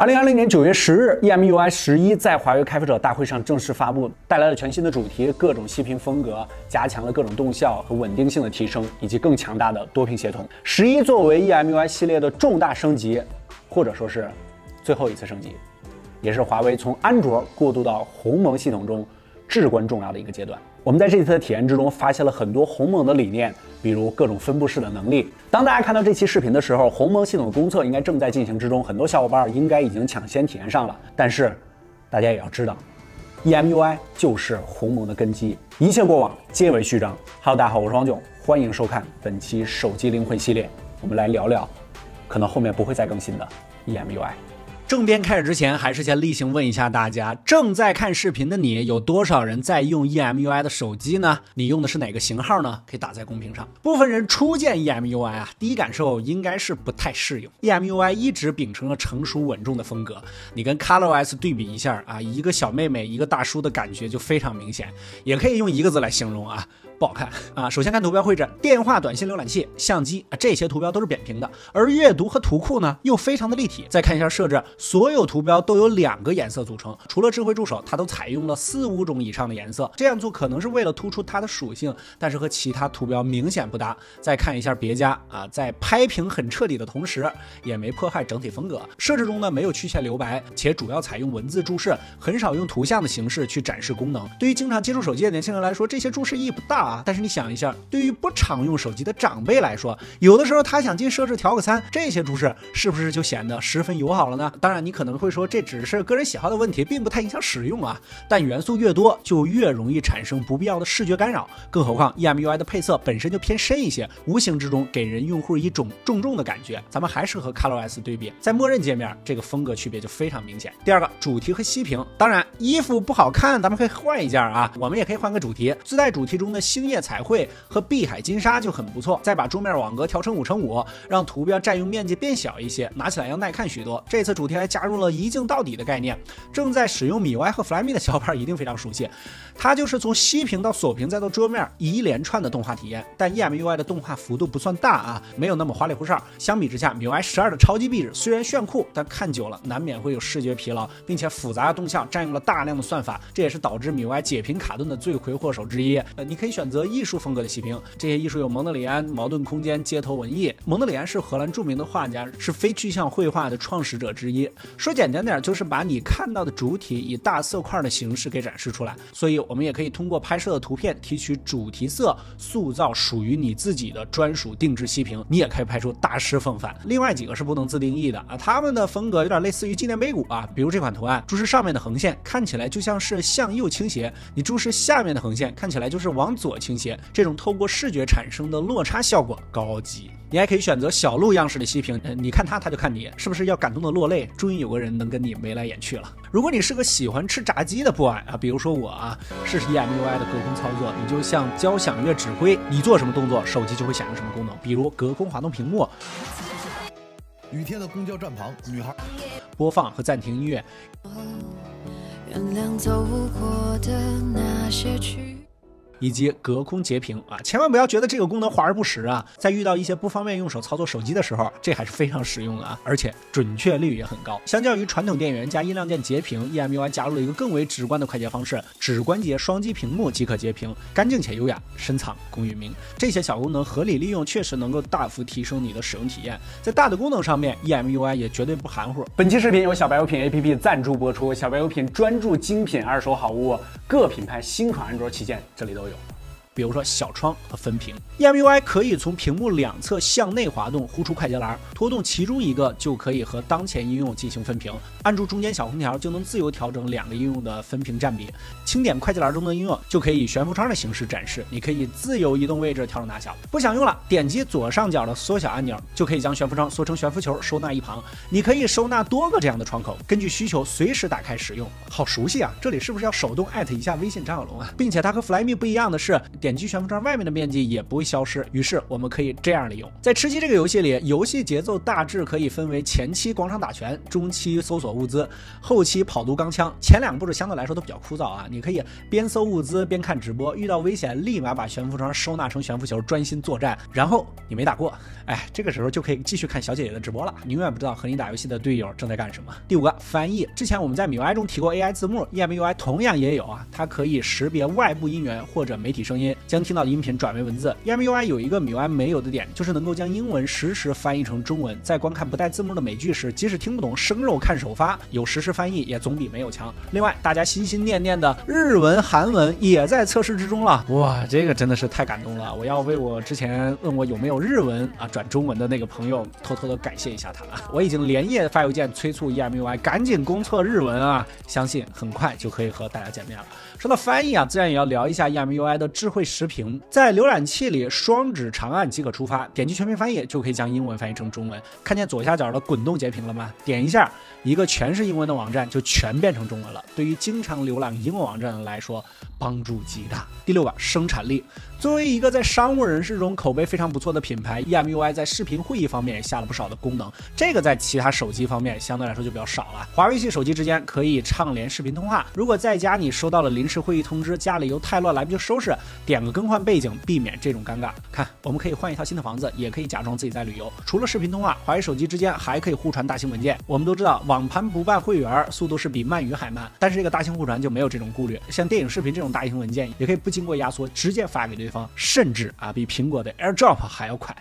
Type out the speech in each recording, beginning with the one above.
二零二零年九月十日，EMUI 十一在华为开发者大会上正式发布，带来了全新的主题、各种息屏风格，加强了各种动效和稳定性的提升，以及更强大的多屏协同。十一作为 EMUI 系列的重大升级，或者说是最后一次升级，也是华为从安卓过渡到鸿蒙系统中至关重要的一个阶段。我们在这次的体验之中发现了很多鸿蒙的理念，比如各种分布式的能力。当大家看到这期视频的时候，鸿蒙系统的公测应该正在进行之中，很多小伙伴应该已经抢先体验上了。但是，大家也要知道，EMUI 就是鸿蒙的根基，一切过往皆为序章。Hello，大家好，我是王炯，欢迎收看本期手机灵魂系列，我们来聊聊可能后面不会再更新的 EMUI。正片开始之前，还是先例行问一下大家：正在看视频的你，有多少人在用 EMUI 的手机呢？你用的是哪个型号呢？可以打在公屏上。部分人初见 EMUI 啊，第一感受应该是不太适应。EMUI 一直秉承了成熟稳重的风格，你跟 ColorOS 对比一下啊，一个小妹妹，一个大叔的感觉就非常明显，也可以用一个字来形容啊。不好看啊！首先看图标绘制，电话、短信浏览器、相机啊，这些图标都是扁平的，而阅读和图库呢又非常的立体。再看一下设置，所有图标都有两个颜色组成，除了智慧助手，它都采用了四五种以上的颜色。这样做可能是为了突出它的属性，但是和其他图标明显不搭。再看一下别家啊，在拍屏很彻底的同时，也没破坏整体风格。设置中呢没有曲线留白，且主要采用文字注释，很少用图像的形式去展示功能。对于经常接触手机的年轻人来说，这些注释意义不大。啊！但是你想一下，对于不常用手机的长辈来说，有的时候他想进设置调个餐，这些注释是不是就显得十分友好了呢？当然，你可能会说这只是个人喜好的问题，并不太影响使用啊。但元素越多，就越容易产生不必要的视觉干扰。更何况 EMUI 的配色本身就偏深一些，无形之中给人用户一种重重的感觉。咱们还是和 ColorOS 对比，在默认界面，这个风格区别就非常明显。第二个，主题和息屏。当然，衣服不好看，咱们可以换一件啊。我们也可以换个主题，自带主题中的息星夜彩绘和碧海金沙就很不错，再把桌面网格调成五乘五，让图标占用面积变小一些，拿起来要耐看许多。这次主题还加入了一镜到底的概念，正在使用米 UI 和 Flyme 的小伙伴一定非常熟悉，它就是从息屏到锁屏再到桌面一连串的动画体验。但 EMUI 的动画幅度不算大啊，没有那么花里胡哨。相比之下，米 UI 十二的超级壁纸虽然炫酷，但看久了难免会有视觉疲劳，并且复杂的动效占用了大量的算法，这也是导致米 UI 解屏卡顿的罪魁祸首之一。呃，你可以选择艺术风格的息屏，这些艺术有蒙德里安、矛盾空间、街头文艺。蒙德里安是荷兰著名的画家，是非具象绘画的创始者之一。说简单点，就是把你看到的主体以大色块的形式给展示出来。所以，我们也可以通过拍摄的图片提取主题色，塑造属于你自己的专属定制息屏。你也可以拍出大师风范。另外几个是不能自定义的啊，他们的风格有点类似于纪念碑谷啊。比如这款图案，注视上面的横线看起来就像是向右倾斜，你注视下面的横线看起来就是往左倾斜。这种透过视觉产生的落差效果高级。你还可以选择小鹿样式的息屏，呃，你看他，他就看你，是不是要感动的落泪？终于有个人能跟你眉来眼去了。如果你是个喜欢吃炸鸡的 boy 啊，比如说我啊，试试 EMUI 的隔空操作，你就像交响乐指挥，你做什么动作，手机就会响应什么功能。比如隔空滑动屏幕，雨天的公交站旁，女孩播放和暂停音乐。原谅走过的那些区。以及隔空截屏啊，千万不要觉得这个功能华而不实啊！在遇到一些不方便用手操作手机的时候，这还是非常实用的啊，而且准确率也很高。相较于传统电源加音量键截屏，EMUI 加入了一个更为直观的快捷方式，指关节双击屏幕即可截屏，干净且优雅，深藏功与名。这些小功能合理利用，确实能够大幅提升你的使用体验。在大的功能上面，EMUI 也绝对不含糊。本期视频由小白优品 APP 赞助播出，小白优品专注精品二手好物，各品牌新款安卓旗舰这里都有。比如说小窗和分屏，EMUI 可以从屏幕两侧向内滑动，呼出快捷栏，拖动其中一个就可以和当前应用进行分屏。按住中间小横条就能自由调整两个应用的分屏占比。轻点快捷栏中的应用就可以以悬浮窗的形式展示，你可以自由移动位置调整大小。不想用了，点击左上角的缩小按钮，就可以将悬浮窗缩成悬浮球，收纳一旁。你可以收纳多个这样的窗口，根据需求随时打开使用。好熟悉啊！这里是不是要手动艾特一下微信张小龙啊？并且它和 Flyme 不一样的是，点。点击悬浮窗外面的面积也不会消失。于是我们可以这样利用，在吃鸡这个游戏里，游戏节奏大致可以分为前期广场打拳，中期搜索物资，后期跑毒钢枪。前两步骤相对来说都比较枯燥啊，你可以边搜物资边看直播，遇到危险立马把悬浮窗收纳成悬浮球，专心作战。然后你没打过，哎，这个时候就可以继续看小姐姐的直播了。你永远不知道和你打游戏的队友正在干什么。第五个翻译，之前我们在米 UI 中提过 AI 字幕，EMUI 同样也有啊，它可以识别外部音源或者媒体声音，将听到的音频转为文字。EMUI 有一个米 UI 没有的点，就是能够将英文实时翻译成中文。在观看不带字幕的美剧时，即使听不懂，生肉看首发，有实时翻译也总比没有强。另外，大家心心念念的日文、韩文也在测试之中了。哇，这个真的是太感动了！我要为我之前问我有没有日文啊转中文的那个朋友偷偷的感谢一下他了。我已经连夜发邮件催促 EMUI 赶紧公测日文啊，相信很快就可以和大家见面了。说到翻译啊，自然也要聊一下 EMUI 的智慧时屏，在浏览器里双指长按即可触发，点击全屏翻译就可以将英文翻译成中文。看见左下角的滚动截屏了吗？点一下，一个全是英文的网站就全变成中文了。对于经常浏览英文网站来说，帮助极大。第六个，生产力。作为一个在商务人士中口碑非常不错的品牌，EMUI 在视频会议方面也下了不少的功能。这个在其他手机方面相对来说就比较少了。华为系手机之间可以畅联视频通话。如果在家你收到了临时会议通知，家里又太乱来不及收拾，点个更换背景，避免这种尴尬。看，我们可以换一套新的房子，也可以假装自己在旅游。除了视频通话，华为手机之间还可以互传大型文件。我们都知道，网盘不办会员速度是比鳗鱼还慢，但是这个大型互传就没有这种顾虑。像电影、视频这种大型文件，也可以不经过压缩直接发给对方，甚至。啊，比苹果的 AirDrop 还要快。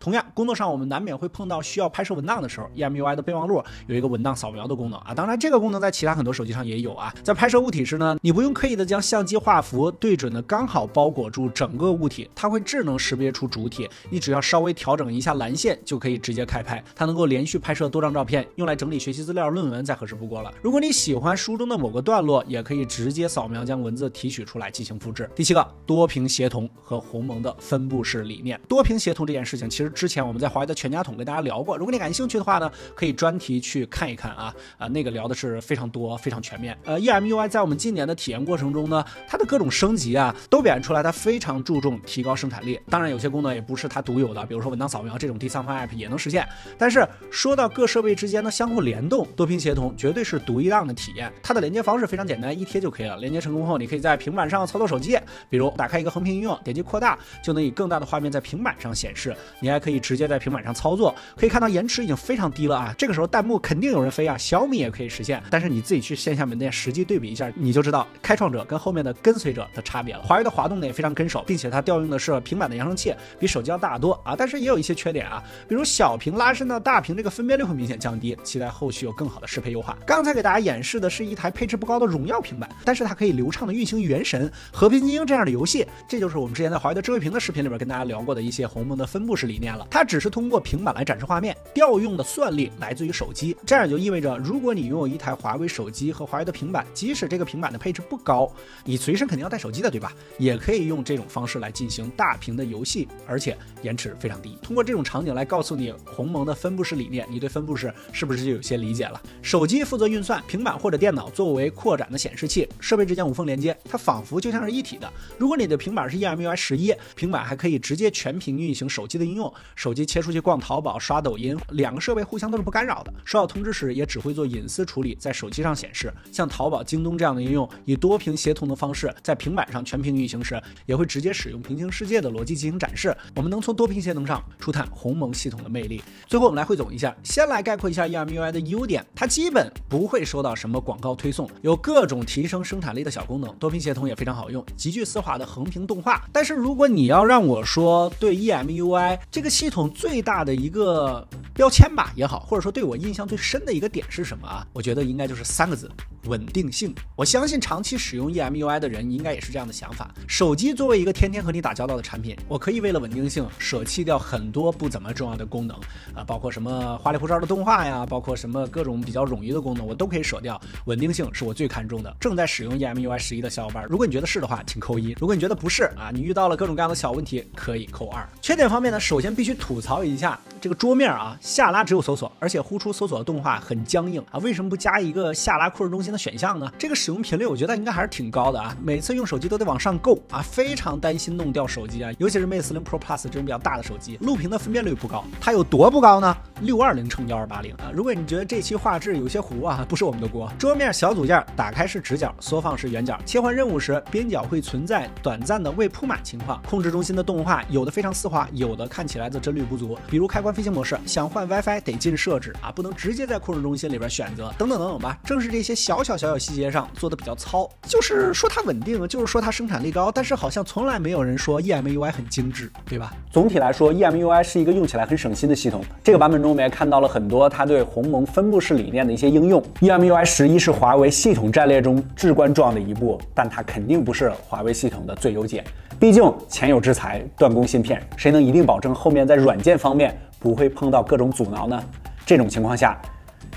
同样，工作上我们难免会碰到需要拍摄文档的时候，EMUI 的备忘录有一个文档扫描的功能啊。当然，这个功能在其他很多手机上也有啊。在拍摄物体时呢，你不用刻意的将相机画幅对准的刚好包裹住整个物体，它会智能识别出主体，你只要稍微调整一下蓝线就可以直接开拍。它能够连续拍摄多张照片，用来整理学习资料、论文再合适不过了。如果你喜欢书中的某个段落，也可以直接扫描将文字提取出来进行复制。第七个，多屏协同和鸿蒙的分布式理念。多屏协同这件事情，其实之前我们在华为的全家桶跟大家聊过，如果你感兴趣的话呢，可以专题去看一看啊啊，那个聊的是非常多、非常全面。呃，EMUI 在我们今年的体验过程中呢，它的各种升级啊，都表现出来它非常注重提高生产力。当然，有些功能也不是它独有的，比如说文档扫描这种第三方 App 也能实现。但是说到各设备之间的相互联动、多屏协同，绝对是独一档的体验。它的连接方式非常简单，一贴就可以了。连接成功后，你可以在平板上操作手机，比如打开一个横屏应用，点击扩大，就能以更大的画面在平板上显示。你还可以直接在平板上操作，可以看到延迟已经非常低了啊！这个时候弹幕肯定有人飞啊，小米也可以实现，但是你自己去线下门店实际对比一下，你就知道开创者跟后面的跟随者的差别了。华为的滑动呢也非常跟手，并且它调用的是平板的扬声器，比手机要大得多啊，但是也有一些缺点啊，比如小屏拉伸到大屏这个分辨率会明显降低，期待后续有更好的适配优化。刚才给大家演示的是一台配置不高的荣耀平板，但是它可以流畅的运行原神、和平精英这样的游戏，这就是我们之前在华为的智慧屏的视频里边跟大家聊过的一些鸿蒙的分布式理念它只是通过平板来展示画面，调用的算力来自于手机，这样就意味着，如果你拥有一台华为手机和华为的平板，即使这个平板的配置不高，你随身肯定要带手机的，对吧？也可以用这种方式来进行大屏的游戏，而且延迟非常低。通过这种场景来告诉你鸿蒙的分布式理念，你对分布式是不是就有些理解了？手机负责运算，平板或者电脑作为扩展的显示器，设备之间无缝连接，它仿佛就像是一体的。如果你的平板是 EMUI 十一，平板还可以直接全屏运行手机的应用，手机切出去逛淘宝、刷抖音，两个设备互相都是不干扰的。收到通知时也只会做隐私处理，在手机上显示。像淘宝、京东这样的应用，以多屏协同的方式在平板上全屏运行时，也会直接使用平行世界的逻辑进行展示。我们能从多屏协同上初探鸿蒙系统的魅力。最后我们来汇总一下，先来概括一下 EMUI 的优点，它基本不会收到什么广告推送，有各种提升生产力的小功能，多屏协同也非常好用，极具丝滑的横屏动画。但是如果你要让我说对 EMUI 这个系统最大的一个标签吧也好，或者说对我印象最深的一个点是什么啊？我觉得应该就是三个字：稳定性。我相信长期使用 EMUI 的人应该也是这样的想法。手机作为一个天天和你打交道的产品，我可以为了稳定性舍弃掉很多不怎么重要的功能啊，包括什么花里胡哨的动画呀，包括什么各种比较冗余的功能，我都可以舍掉。稳定性是我最看重的。正在使用 EMUI 十一的小伙伴，如果你觉得是的话，请扣一；如果你觉得不是啊，你遇到了各种各样的小问题，可以扣二。缺点方面呢，首先必须吐槽一下这个桌面啊，下拉只有搜索，而且呼出搜索的动画很僵硬啊。为什么不加一个下拉控制中心的选项呢？这个使用频率我觉得应该还是挺高的啊，每次用手机都得往上够啊，非常担心弄掉手机啊，尤其是 Mate 40 Pro Plus 这种比较大的手机，录屏的分辨率不高，它有多不高呢？六二零乘幺二八零啊！如果你觉得这期画质有些糊啊，不是我们的锅。桌面小组件打开是直角，缩放是圆角，切换任务时边角会存在短暂的未铺满情况。控制中心的动画有的非常丝滑，有的看起来的帧率不足。比如开关飞行模式，想换 WiFi 得进设置啊，不能直接在控制中心里边选择，等等等等吧。正是这些小小小小细节上做的比较糙，就是说它稳定，就是说它生产力高，但是好像从来没有人说 EMUI 很精致，对吧？总体来说，EMUI 是一个用起来很省心的系统。这个版本中我们也看到了很多它对鸿蒙分布式理念的一些应用。EMUI 十一是华为系统战略中至关重要的一步，但它肯定不是华为系统的最优解。毕竟前有制裁，断供芯片，谁能一定保证后面在软件方面不会碰到各种阻挠呢？这种情况下，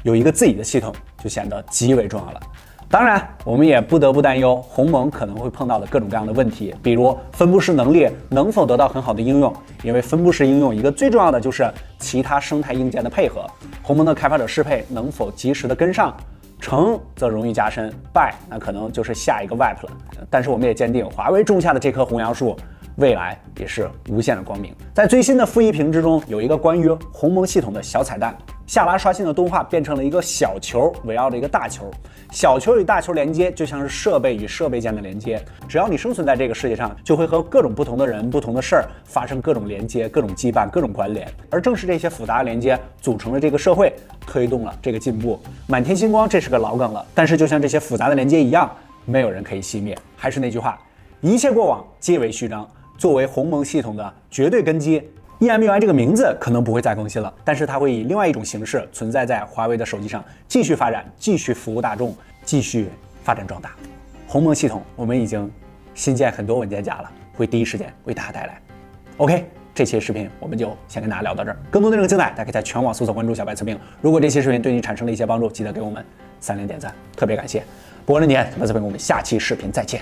有一个自己的系统就显得极为重要了。当然，我们也不得不担忧鸿蒙可能会碰到的各种各样的问题，比如分布式能力能否得到很好的应用。因为分布式应用一个最重要的就是其他生态硬件的配合，鸿蒙的开发者适配能否及时的跟上，成则容易加深，败那可能就是下一个 wipe 了。但是我们也坚定，华为种下的这棵红杨树。未来也是无限的光明。在最新的负一屏之中，有一个关于鸿蒙系统的小彩蛋：下拉刷新的动画变成了一个小球围绕着一个大球，小球与大球连接就像是设备与设备间的连接。只要你生存在这个世界上，就会和各种不同的人、不同的事儿发生各种连接、各种羁绊、各种关联。而正是这些复杂的连接组成了这个社会，推动了这个进步。满天星光，这是个老梗了。但是就像这些复杂的连接一样，没有人可以熄灭。还是那句话，一切过往皆为序章。作为鸿蒙系统的绝对根基，EMUI 这个名字可能不会再更新了，但是它会以另外一种形式存在在华为的手机上，继续发展，继续服务大众，继续发展壮大。鸿蒙系统，我们已经新建很多文件夹了，会第一时间为大家带来。OK，这期视频我们就先跟大家聊到这儿，更多内容精彩，大家可以在全网搜索关注小白测评。如果这期视频对你产生了一些帮助，记得给我们三连点赞，特别感谢。博人年，小白测评，我们下期视频再见。